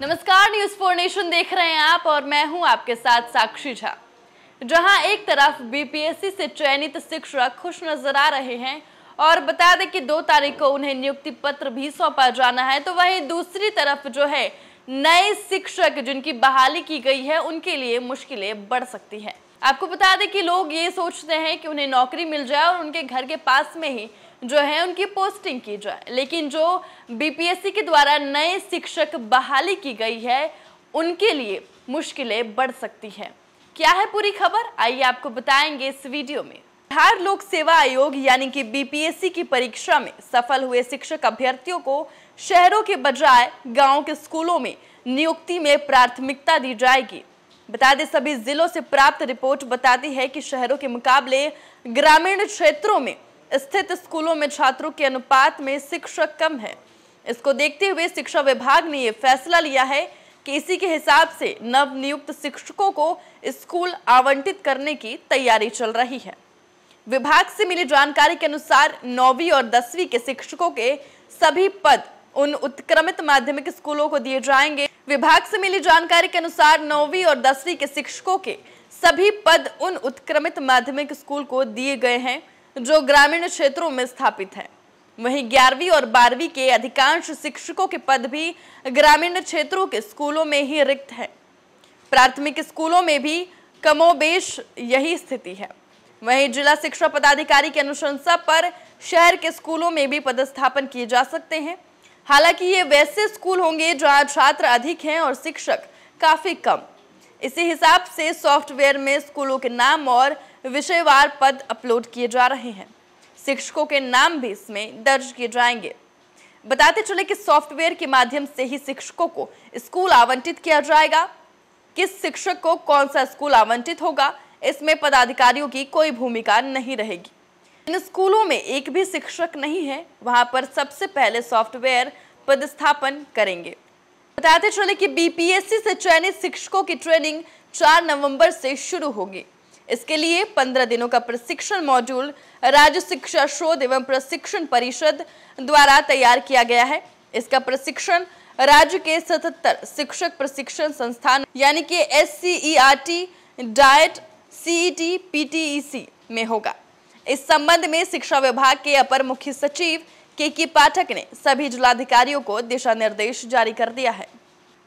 नमस्कार news for nation देख रहे हैं आप और मैं हूँ आपके साथ साक्षी झा। जहाँ एक तरफ़ बीपीएससी से चयनित शिक्षक खुश नज़र आ रहे हैं और बता दें कि दो तारीख को उन्हें नियुक्ति पत्र भी सौंपा जाना है तो वहीं दूसरी तरफ़ जो है नए शिक्षक जिनकी बहाली की गई है, उनके लिए मुश्किलें बढ़ सकती है। आपको बता दें कि लोग ये सोचते हैं कि उन्हें नौकरी मिल जाए और उनके घर के पास में ही जो है, उनकी पोस्टिंग की जाए। लेकिन जो बीपीएससी के द्वारा नए शिक्षक बहाली की गई है, उनके लिए मुश्किलें बढ़ सकती है। क्या है पूरी खबर? आइए आपको बताएँगे इस वीडियो में। बिहार लोक सेवा आयोग, यानी कि बीपीएससी की परीक्षा में सफल हुए शिक्षक अभ्यर्थियों को शहरों के बजाय गाँव के स्कूलों में नियुक्ति में प्राथमिकता दी जाएगी। बता दें, सभी जिलों से प्राप्त रिपोर्ट बताती है कि शहरों के मुकाबले ग्रामीण क्षेत्रों में स्थित स्कूलों में छात्रों के अनुपात में शिक्षक कम है। इसको देखते हुए शिक्षा विभाग ने यह फैसला लिया है कि इसी के हिसाब से नव नियुक्त शिक्षकों को स्कूल आवंटित करने की तैयारी चल रही है। विभाग से मिली जानकारी के अनुसार नौवीं और दसवीं के शिक्षकों के सभी पद उन उत्क्रमित माध्यमिक स्कूलों को दिए जाएँगे। विभाग से मिली जानकारी के अनुसार नौवीं और दसवीं के शिक्षकों के सभी पद उन उत्क्रमित माध्यमिक स्कूल को दिए गए हैं। जो ग्रामीण क्षेत्रों में स्थापित है। वहीं ग्यारहवीं और बारहवीं के अधिकांश शिक्षकों के पद भी ग्रामीण क्षेत्रों के स्कूलों में ही रिक्त है। प्राथमिक स्कूलों में भी कमोबेश यही स्थिति है। वहीं जिला शिक्षा पदाधिकारी की अनुशंसा पर शहर के स्कूलों में भी पदस्थापन किए जा सकते हैं। हालाँकि ये वैसे स्कूल होंगे जहाँ छात्र अधिक हैं और शिक्षक काफ़ी कम। इसी हिसाब से सॉफ्टवेयर में स्कूलों के नाम और विषयवार पद अपलोड किए जा रहे हैं। शिक्षकों के नाम भी इसमें दर्ज किए जाएँगे। बताते चले कि सॉफ्टवेयर के माध्यम से ही शिक्षकों को स्कूल आवंटित किया जाएगा। किस शिक्षक को कौन सा स्कूल आवंटित होगा, इसमें पदाधिकारियों की कोई भूमिका नहीं रहेगी। इन स्कूलों में एक भी शिक्षक नहीं है, वहाँ पर सबसे पहले सॉफ्टवेयर पदस्थापन करेंगे। बताते चले कि बीपीएससी से चयनित शिक्षकों की ट्रेनिंग 4 नवंबर से शुरू होगी। इसके लिए 15 दिनों का प्रशिक्षण मॉड्यूल राज्य शिक्षा शोध एवं प्रशिक्षण परिषद द्वारा तैयार किया गया है। इसका प्रशिक्षण राज्य के 77 शिक्षक प्रशिक्षण संस्थान, यानी कि S C E R T DIET CET PTEC में होगा। इस संबंध में शिक्षा विभाग के अपर मुख्य सचिव के के पाठक ने सभी जिलाधिकारियों को दिशा निर्देश जारी कर दिया है।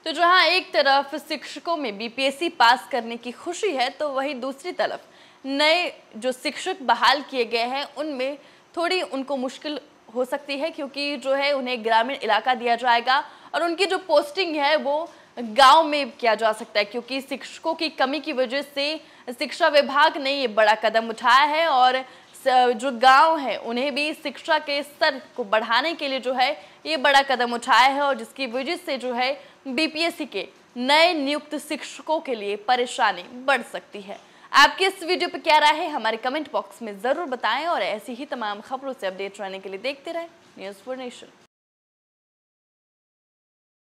तो जहाँ एक तरफ़ शिक्षकों में बीपीएससी पास करने की खुशी है तो वहीं दूसरी तरफ़ नए जो शिक्षक बहाल किए गए हैं, उनमें थोड़ी उनको मुश्किल हो सकती है क्योंकि जो है उन्हें ग्रामीण इलाका दिया जाएगा और उनकी जो पोस्टिंग है वो गाँव में किया जा सकता है क्योंकि शिक्षकों की कमी की वजह से शिक्षा विभाग ने ये बड़ा कदम उठाया है और जो गाँव है, उन्हें भी शिक्षा के स्तर को बढ़ाने के लिए जो है, ये बड़ा कदम उठाया है और जिसकी वजह से जो है बीपीएससी के नए नियुक्त शिक्षकों के लिए परेशानी बढ़ सकती है। आपकी इस वीडियो पर क्या राय है, हमारे कमेंट बॉक्स में ज़रूर बताएँ और ऐसी ही तमाम खबरों से अपडेट रहने के लिए देखते रहें। News for nation